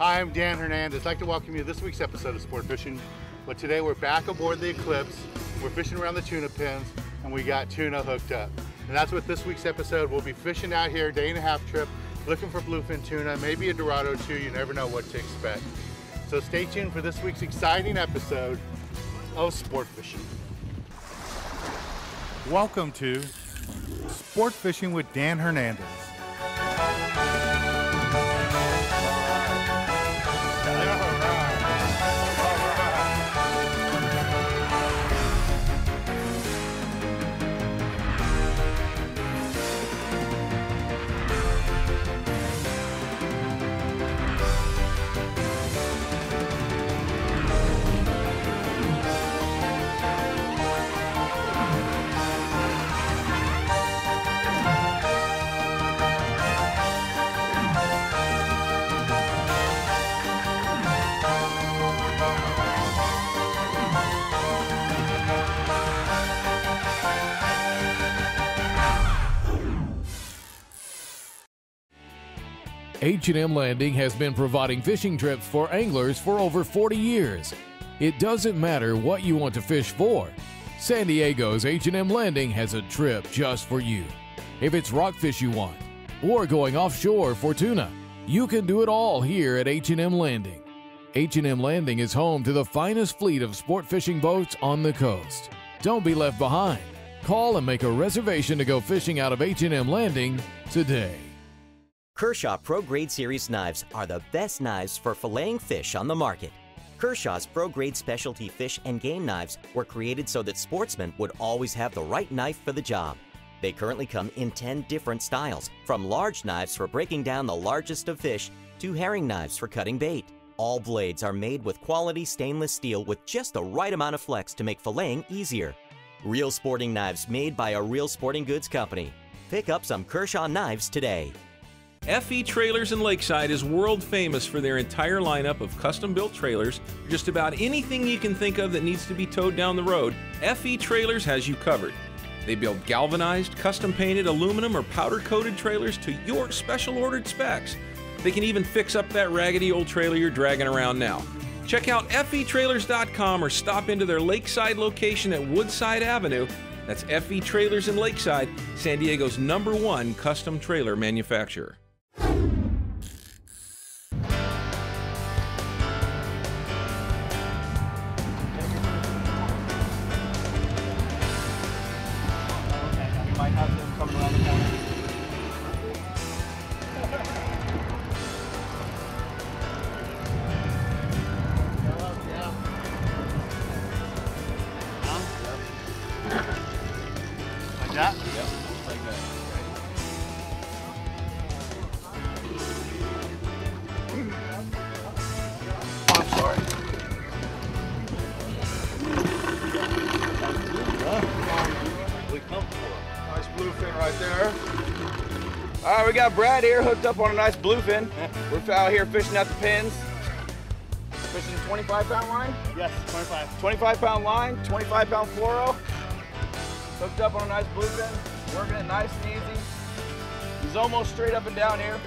Hi, I'm Dan Hernandez. I'd like to welcome you to this week's episode of Sport Fishing. But today we're back aboard the Eclipse. We're fishing around the tuna pens and we got tuna hooked up. And that's what this week's episode, we'll be fishing out here, day and a half trip, looking for bluefin tuna, maybe a Dorado too, you never know what to expect. So stay tuned for this week's exciting episode of Sport Fishing. Welcome to Sport Fishing with Dan Hernandez. H&M Landing has been providing fishing trips for anglers for over 40 years. It doesn't matter what you want to fish for. San Diego's H&M Landing has a trip just for you. If it's rockfish you want, or going offshore for tuna, you can do it all here at H&M Landing. H&M Landing is home to the finest fleet of sport fishing boats on the coast. Don't be left behind. Call and make a reservation to go fishing out of H&M Landing today. Kershaw Pro Grade Series knives are the best knives for filleting fish on the market. Kershaw's Pro Grade specialty fish and game knives were created so that sportsmen would always have the right knife for the job. They currently come in 10 different styles, from large knives for breaking down the largest of fish to herring knives for cutting bait. All blades are made with quality stainless steel with just the right amount of flex to make filleting easier. Real sporting knives made by a real sporting goods company. Pick up some Kershaw knives today. FE Trailers in Lakeside is world famous for their entire lineup of custom built trailers. Just about anything you can think of that needs to be towed down the road, FE Trailers has you covered. They build galvanized, custom painted aluminum or powder coated trailers to your special ordered specs. They can even fix up that raggedy old trailer you're dragging around now. Check out fetrailers.com or stop into their Lakeside location at Woodside Avenue. That's FE Trailers in Lakeside, San Diego's number one custom trailer manufacturer. Brad here hooked up on a nice bluefin. We're out here fishing at the pens. Fishing 25 pound line? Yes, 25. 25 pound line, 25 pound fluoro. Hooked up on a nice bluefin, working it nice and easy. He's almost straight up and down here.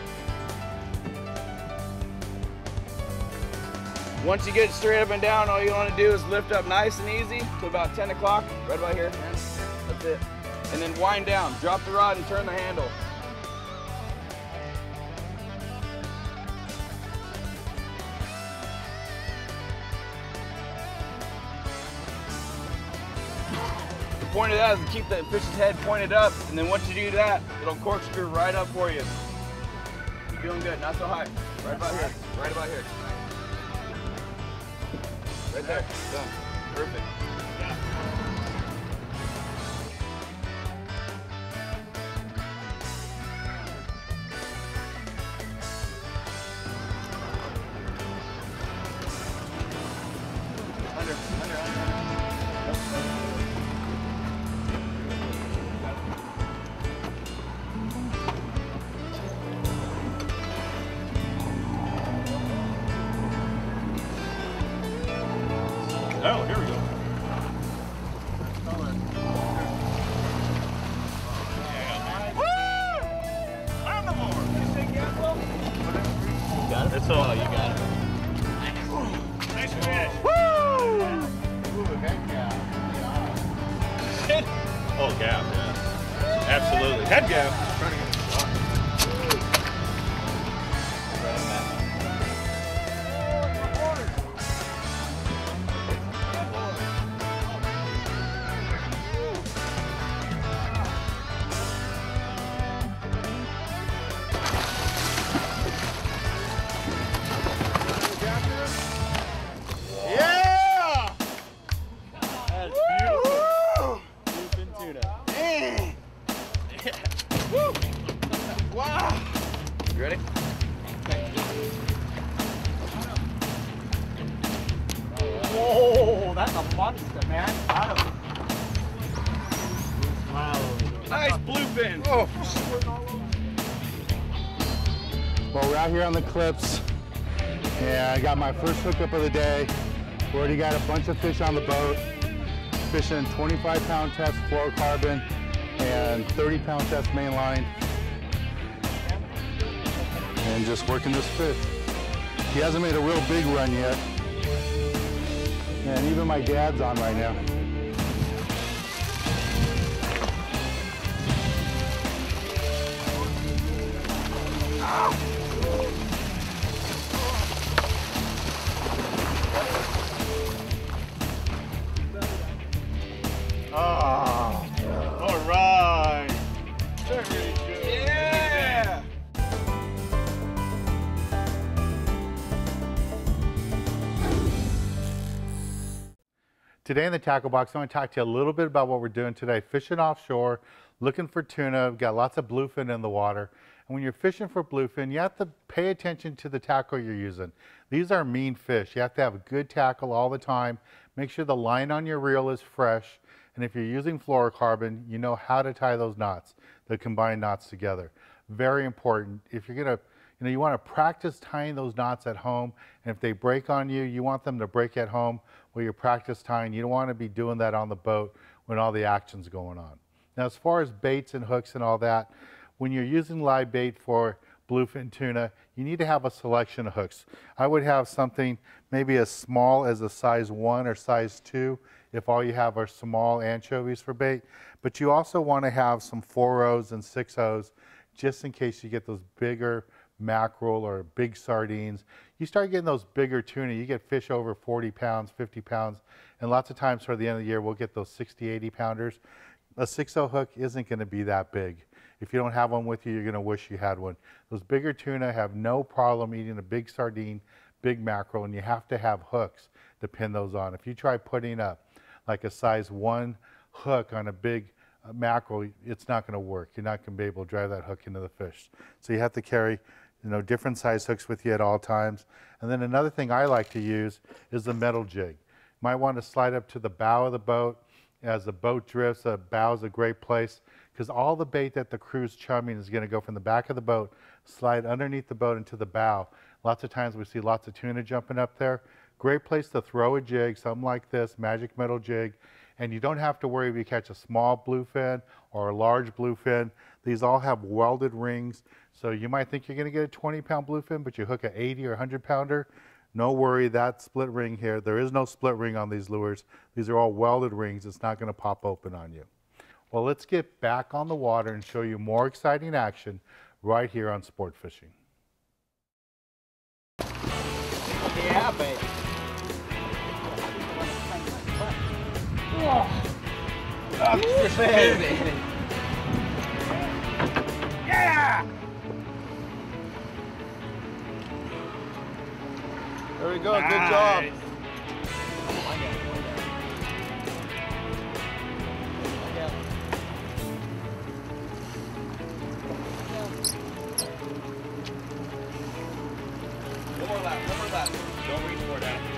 Once you get it straight up and down, all you want to do is lift up nice and easy to about 10 o'clock, right about here. That's it. And then wind down. Drop the rod and turn the handle. Point of that is to keep the fish's head pointed up, and then once you do that, it'll corkscrew right up for you. You're doing good, not so high. Right about here, right about here. Right there, done. Perfect. Whoa, that's a monster, man. Nice bluefin. Oh. Well, we're out here on the Eclipse, and I got my first hookup of the day. We already got a bunch of fish on the boat, fishing 25 pound test fluorocarbon and 30 pound test mainline, and just working this fish. He hasn't made a real big run yet, and even my dad's on right now. Today in the tackle box, I want to talk to you a little bit about what we're doing today. Fishing offshore, looking for tuna, We've got lots of bluefin in the water. And when you're fishing for bluefin, you have to pay attention to the tackle you're using. These are mean fish. You have to have a good tackle all the time. Make sure the line on your reel is fresh. And if you're using fluorocarbon, you know how to tie those knots, the combined knots together. Very important. If you're gonna, you know, you wanna practice tying those knots at home. And if they break on you, you want them to break at home where you practice tying. You don't wanna be doing that on the boat when all the action's going on. Now, as far as baits and hooks and all that, when you're using live bait for bluefin tuna, you need to have a selection of hooks. I would have something maybe as small as a size one or size two if all you have are small anchovies for bait. But you also want to have some 4Os and 6Os just in case you get those bigger mackerel or big sardines. You start getting those bigger tuna, you get fish over 40 pounds, 50 pounds, and lots of times toward the end of the year we'll get those 60, 80 pounders. A 6O hook isn't going to be that big. If you don't have one with you, you're going to wish you had one. Those bigger tuna have no problem eating a big sardine, big mackerel, and you have to have hooks to pin those on. If you try putting up like a size one hook on a big uh, mackerel, it's not going to work. You're not going to be able to drive that hook into the fish. So you have to carry, you know, different size hooks with you at all times. And then another thing I like to use is the metal jig. You Might want to slide up to the bow of the boat as the boat drifts. The bow is a great place because all the bait that the crew's chumming is going to go from the back of the boat, slide underneath the boat into the bow. Lots of times we see lots of tuna jumping up there. Great place to throw a jig, something like this, magic metal jig. And you don't have to worry if you catch a small bluefin or a large bluefin. These all have welded rings. So you might think you're going to get a 20 pound bluefin, but you hook an 80 or 100 pounder. No worry, that split ring here, there is no split ring on these lures. These are all welded rings. It's not going to pop open on you. Well, let's get back on the water and show you more exciting action right here on Sport Fishing. Yeah, baby. There we go, good job. One more lap. One more lap. Don't reach for that.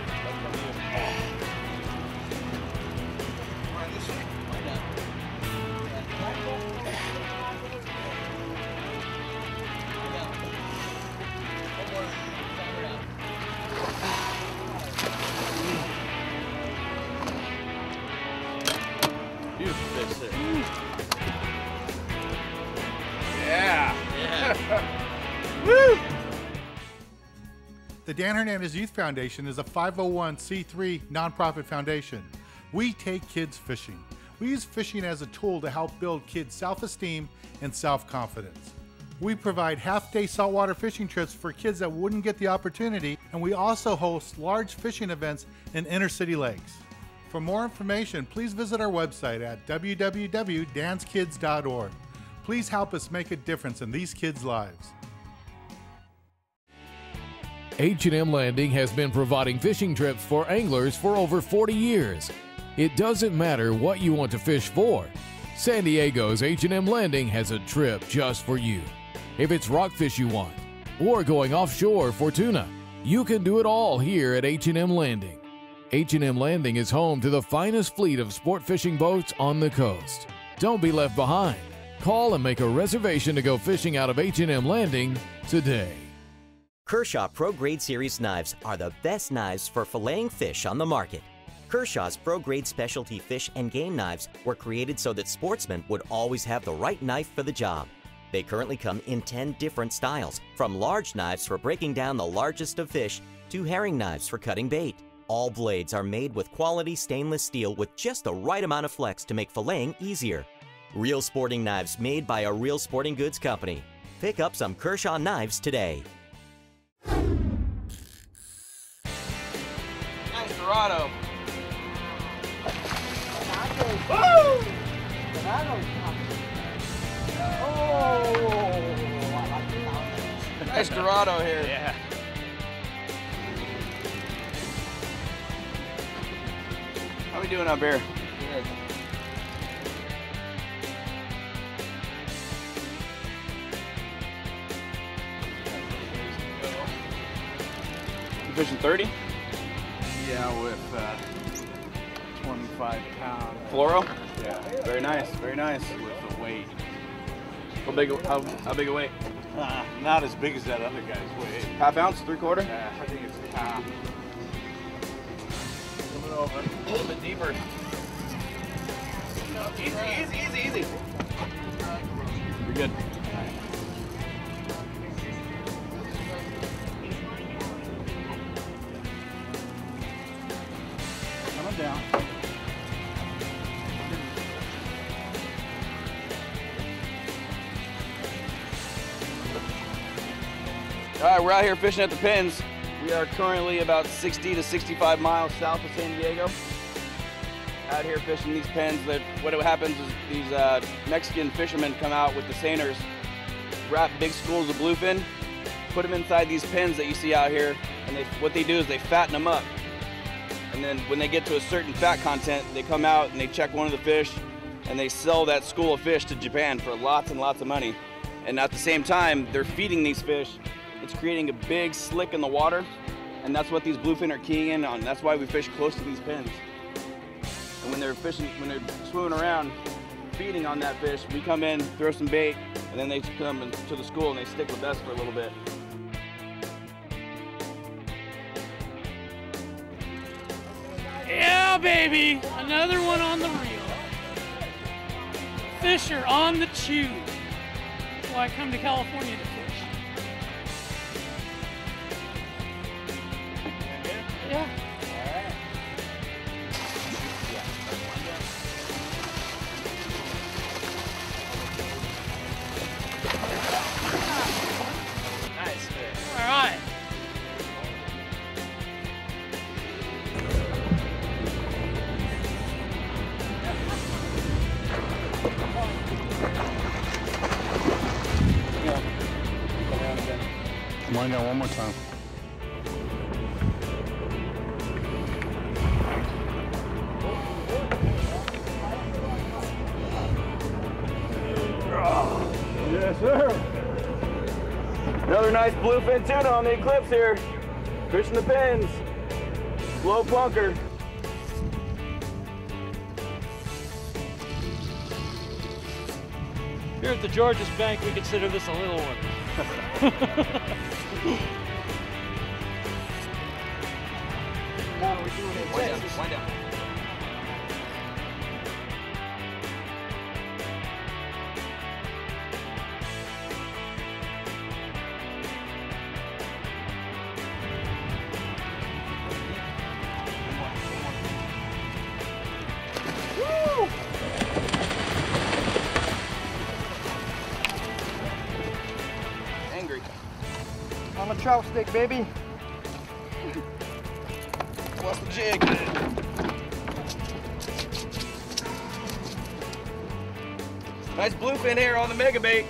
The Dan Hernandez Youth Foundation is a 501c3 nonprofit foundation. We take kids fishing. We use fishing as a tool to help build kids' self esteem and self confidence. We provide half day saltwater fishing trips for kids that wouldn't get the opportunity, and we also host large fishing events in inner city lakes. For more information, please visit our website at www.danskids.org. Please help us make a difference in these kids' lives. H&M Landing has been providing fishing trips for anglers for over 40 years. It doesn't matter what you want to fish for. San Diego's H&M Landing has a trip just for you. If it's rockfish you want or going offshore for tuna, you can do it all here at H&M Landing. H&M Landing is home to the finest fleet of sport fishing boats on the coast. Don't be left behind. Call and make a reservation to go fishing out of H&M Landing today. Kershaw Pro Grade Series knives are the best knives for filleting fish on the market. Kershaw's Pro Grade specialty fish and game knives were created so that sportsmen would always have the right knife for the job. They currently come in 10 different styles, from large knives for breaking down the largest of fish to herring knives for cutting bait. All blades are made with quality stainless steel with just the right amount of flex to make filleting easier. Real sporting knives made by a real sporting goods company. Pick up some Kershaw knives today. Nice Dorado. Nice Dorado here. Yeah. How we doing up here? You fishing 30? Yeah, with uh, 25 pound. Fluoro? Yeah, Very nice, very nice. with the weight. How big, how, how big a weight? Uh, not as big as that other guy's weight. Half ounce, three quarter? Yeah, I think it's half. Coming over. A little bit deeper. Easy, easy, easy, easy. You're good. We're out here fishing at the pens. We are currently about 60 to 65 miles south of San Diego. Out here fishing these pens. That what happens is these uh, Mexican fishermen come out with the seiners, wrap big schools of bluefin, put them inside these pens that you see out here, and they, what they do is they fatten them up. And then when they get to a certain fat content, they come out and they check one of the fish, and they sell that school of fish to Japan for lots and lots of money. And at the same time, they're feeding these fish. It's creating a big slick in the water, and that's what these bluefin are keying in on. That's why we fish close to these pens. And when they're fishing, when they're swimming around, feeding on that fish, we come in, throw some bait, and then they come to the school and they stick with us for a little bit. Yeah, baby. Another one on the reel. Fisher on the chew. That's why I come to California to nice bluefin tuna on the Eclipse here. Fishing the pens. Slow plunker. Here at the Georges Bank, we consider this a little one. Wind down, wind down. Baby. What's the jig? Nice bluefin here on the mega bait.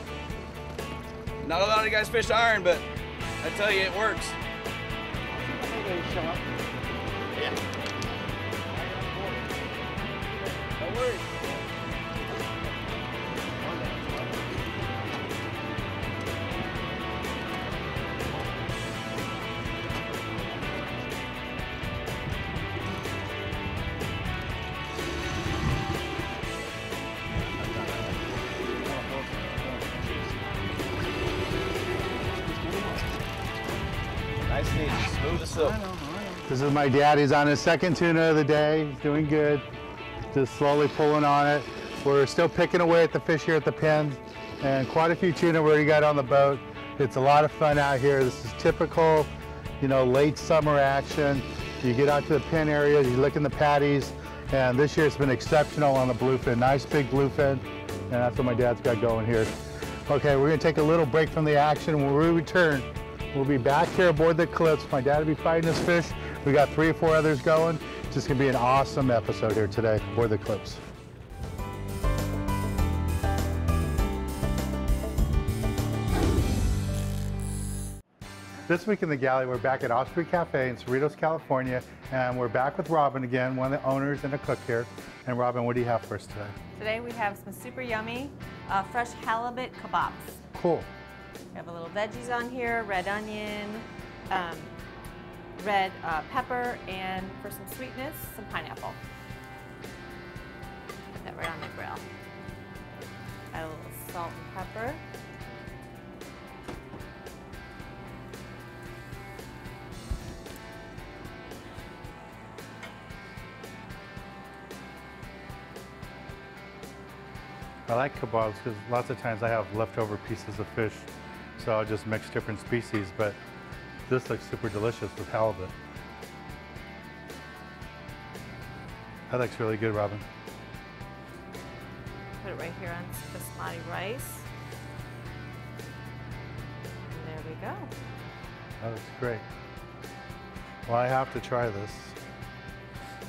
Not a lot of you guys fish iron, but I tell you, it works. My dad. He's on his second tuna of the day. He's doing good. Just slowly pulling on it. We're still picking away at the fish here at the pen, and quite a few tuna we already got on the boat. It's a lot of fun out here. This is typical, you know, late summer action. You get out to the pen area, you look in the patties, and this year it's been exceptional on the bluefin. Nice big bluefin, and that's what my dad's got going here. Okay, we're gonna take a little break from the action. When we return, we'll be back here aboard the Eclipse. My dad will be fighting this fish. We got three or four others going. It's just gonna be an awesome episode here today for the Eclipse. This week in the galley, we're back at Osprey Cafe in Cerritos, California, and we're back with Robin again, one of the owners and a cook here. And Robin, what do you have for us today? Today we have some super yummy uh, fresh halibut kebabs. Cool. We have a little veggies on here, red onion, um, red uh, pepper, and for some sweetness, some pineapple. Put that right on the grill. Add a little salt and pepper. I like kebabs because lots of times I have leftover pieces of fish, so I'll just mix different species, but this looks super delicious with halibut. That looks really good, Robin. Put it right here on the basmati rice. And there we go. That looks great. Well, I have to try this.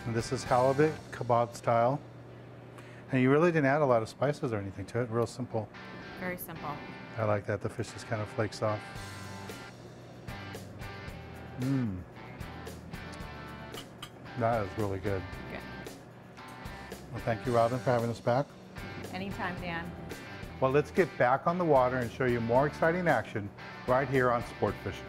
And this is halibut kebab style. And you really didn't add a lot of spices or anything to it. Real simple. Very simple. I like that. The fish just kind of flakes off. Mmm. That is really good. Good. Well, thank you, Robin, for having us back. Anytime, Dan. Well, let's get back on the water and show you more exciting action right here on Sport Fishing.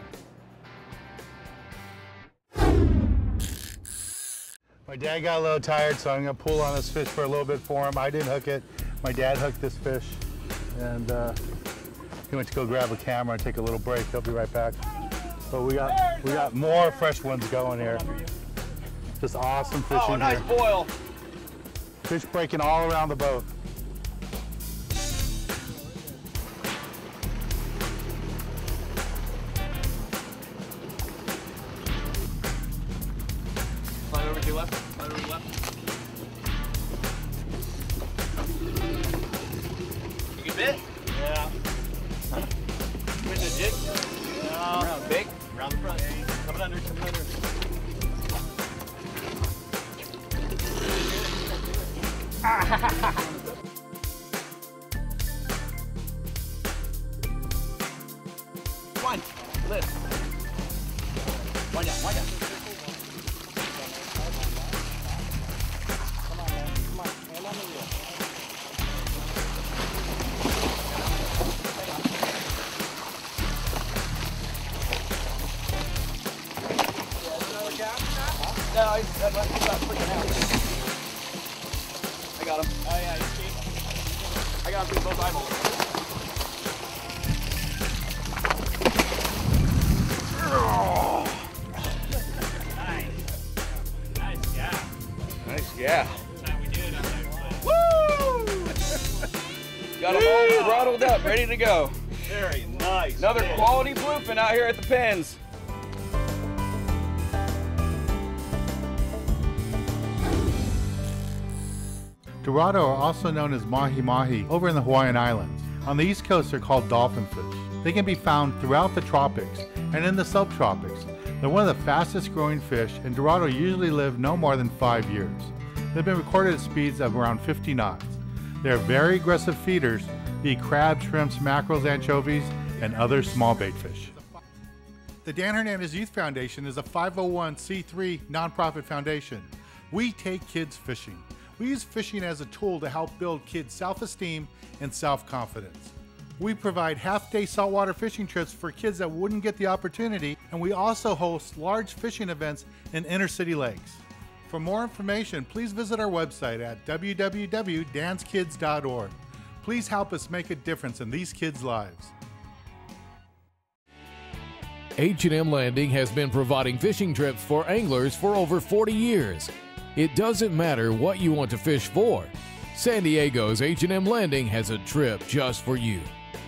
My dad got a little tired, so I'm gonna pull on this fish for a little bit for him. I didn't hook it. My dad hooked this fish, and uh, he went to go grab a camera and take a little break. He'll be right back. But we got we got more fresh ones going here. Just awesome fishing Oh, nice here. boil. Fish breaking all around the boat. One. to go. Very nice. Another fish. quality bluefin out here at the pens. Dorado are also known as mahi mahi over in the Hawaiian Islands. On the east coast, they're called dolphin fish. They can be found throughout the tropics, and in the subtropics. They're one of the fastest growing fish, and Dorado usually live no more than five years. They've been recorded at speeds of around 50 knots. They're very aggressive feeders, eat crabs, shrimps, mackerels, anchovies, and other small bait fish. The Dan Hernandez Youth Foundation is a 501c3 nonprofit foundation. We take kids fishing. We use fishing as a tool to help build kids' self esteem and self confidence. We provide half day saltwater fishing trips for kids that wouldn't get the opportunity, and we also host large fishing events in inner city lakes. For more information, please visit our website at www.danskids.org. Please help us make a difference in these kids' lives. H&M Landing has been providing fishing trips for anglers for over 40 years. It doesn't matter what you want to fish for. San Diego's H&M Landing has a trip just for you.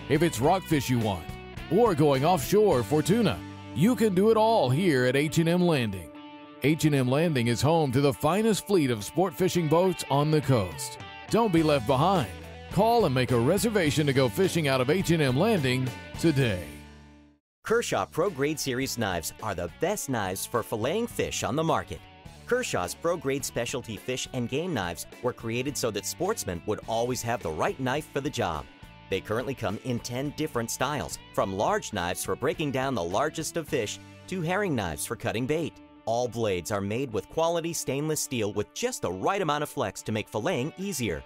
If it's rockfish you want or going offshore for tuna, you can do it all here at H&M Landing. H&M Landing is home to the finest fleet of sport fishing boats on the coast. Don't be left behind. Call and make a reservation to go fishing out of H&M Landing today. Kershaw Pro Grade Series knives are the best knives for filleting fish on the market. Kershaw's Pro Grade specialty fish and game knives were created so that sportsmen would always have the right knife for the job. They currently come in 10 different styles, from large knives for breaking down the largest of fish to herring knives for cutting bait. All blades are made with quality stainless steel with just the right amount of flex to make filleting easier.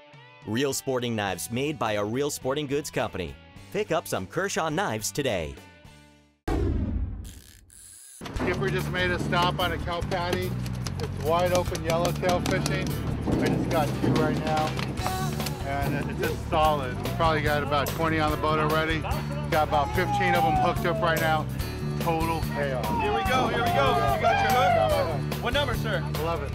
Real sporting knives made by a real sporting goods company. Pick up some Kershaw knives today. Skipper just made a stop on a kelp patty. It's wide open yellowtail fishing. I just got two right now. And it's just solid. We probably got about 20 on the boat already. Got about 15 of them hooked up right now. Total chaos. Here we go, here we go. You got your hook? What number, sir? 11.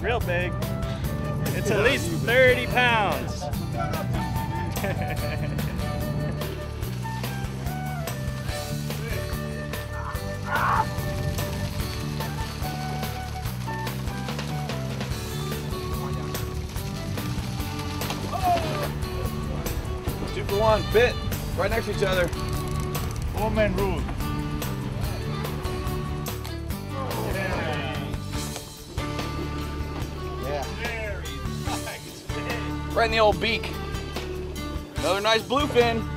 Real big. It's at least 30 pounds. Two for one, bit, right next to each other. One man rule. Right in the old beak. Another nice bluefin.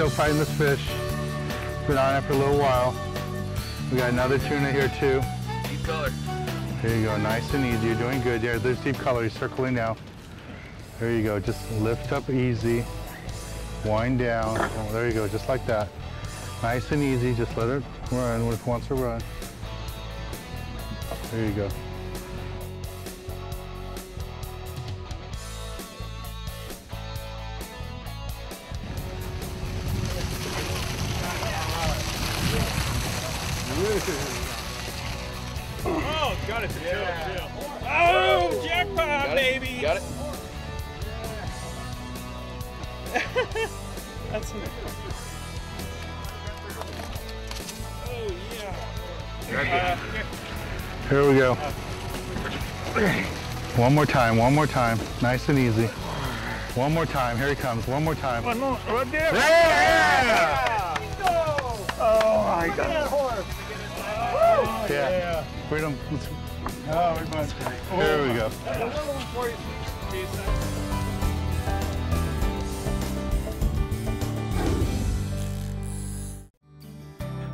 Still fighting this fish. Been on it for a little while. We got another tuna here too. Deep color. There you go, nice and easy. You're doing good. There, there's deep color. He's circling now. There you go. Just lift up easy. Wind down. Oh, there you go, just like that. Nice and easy. Just let it run when it wants to run. There you go. One more time, one more time. Nice and easy. One more time. Here he comes. One more time. one more, right there. Yeah! Oh my God. Yeah. Freedom. Let's- Oh, we must. Here we go. Oh,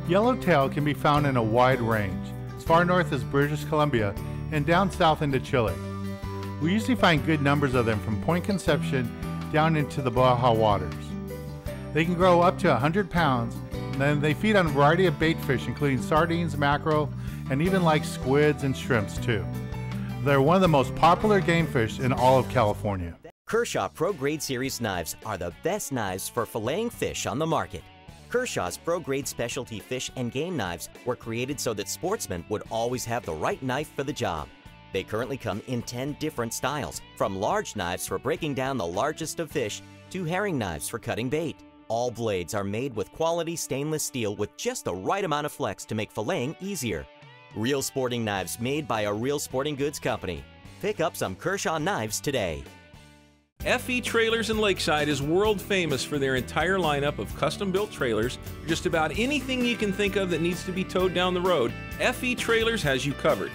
Yellowtail can be found in a wide range, as far north as British Columbia and down south into Chile. We usually find good numbers of them from Point Conception down into the Baja waters. They can grow up to 100 pounds, and then they feed on a variety of bait fish, including sardines, mackerel, and even like squids and shrimps too. They're one of the most popular game fish in all of California. Kershaw Pro Grade Series knives are the best knives for filleting fish on the market. Kershaw's Pro Grade specialty fish and game knives were created so that sportsmen would always have the right knife for the job. They currently come in 10 different styles, from large knives for breaking down the largest of fish to herring knives for cutting bait. All blades are made with quality stainless steel with just the right amount of flex to make filleting easier. Real sporting knives made by a real sporting goods company. Pick up some Kershaw knives today. FE Trailers in Lakeside is world famous for their entire lineup of custom built trailers. Just about anything you can think of that needs to be towed down the road, FE Trailers has you covered.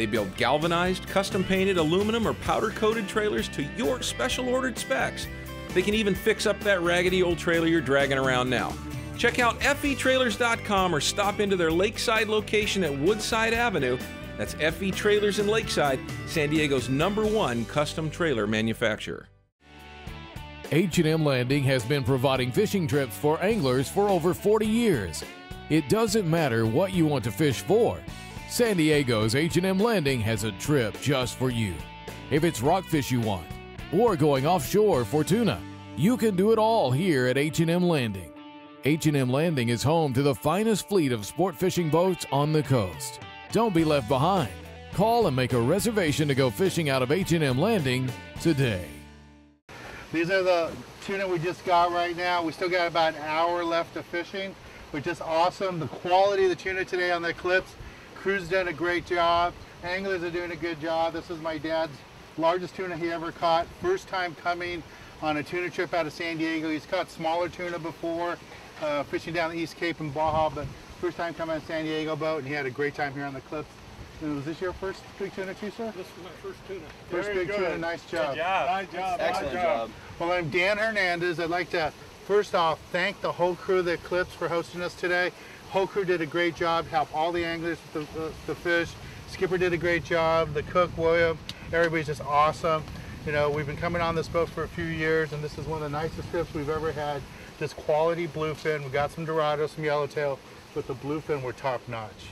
They build galvanized, custom painted aluminum or powder coated trailers to your special ordered specs. They can even fix up that raggedy old trailer you're dragging around now. Check out fetrailers.com or stop into their Lakeside location at Woodside Avenue. That's FE Trailers in Lakeside, San Diego's number one custom trailer manufacturer. H&M Landing has been providing fishing trips for anglers for over 40 years. It doesn't matter what you want to fish for. San Diego's H&M Landing has a trip just for you. If it's rockfish you want or going offshore for tuna, you can do it all here at H&M Landing. H&M Landing is home to the finest fleet of sport fishing boats on the coast. Don't be left behind. Call and make a reservation to go fishing out of H&M Landing today. These are the tuna we just got right now. We still got about an hour left of fishing, which is awesome. The quality of the tuna today on the Eclipse, crew's done a great job. Anglers are doing a good job. This is my dad's largest tuna he ever caught. First time coming on a tuna trip out of San Diego. He's caught smaller tuna before, uh, fishing down the East Cape and Baja, but first time coming on a San Diego boat, and he had a great time here on the cliffs. And was this your first big tuna too, sir? This is my first tuna. First Very big good. tuna, nice job. Good job. Nice job. Excellent nice job. Well, I'm Dan Hernandez. I'd like to first off thank the whole crew of the Eclipse for hosting us today. Whole crew did a great job, helped all the anglers with the, the, the fish. Skipper did a great job, the cook, William, everybody's just awesome. You know, we've been coming on this boat for a few years and this is one of the nicest trips we've ever had. This quality bluefin, we got some Dorados, some Yellowtail, but the bluefin were top notch.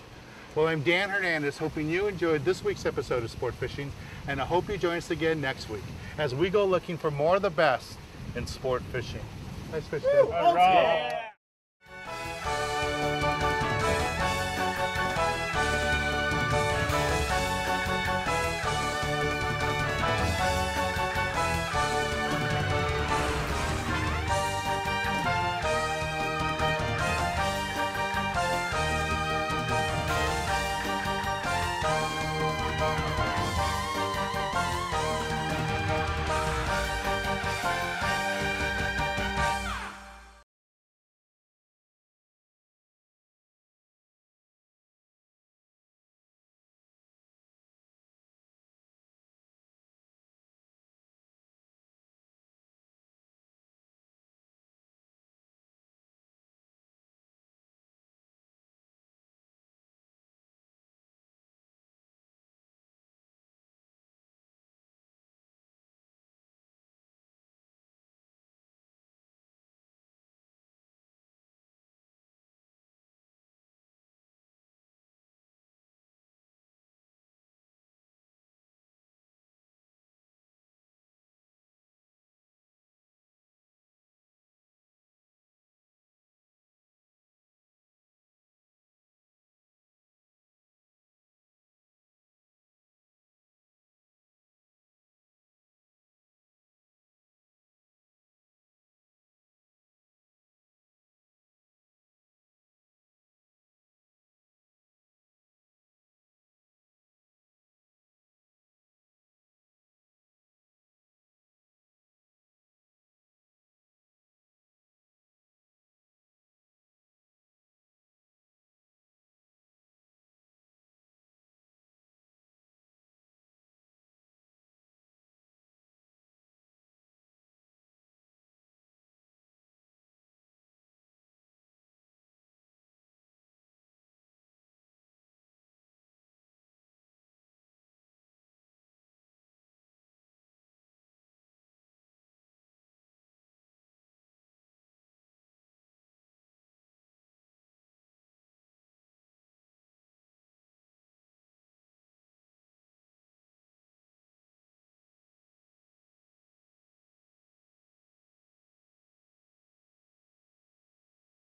Well, I'm Dan Hernandez, hoping you enjoyed this week's episode of Sport Fishing, and I hope you join us again next week as we go looking for more of the best in sport fishing. Nice fish, right.